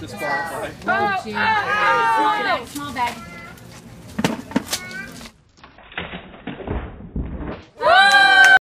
disqualified. Oh, oh, oh. Small bag.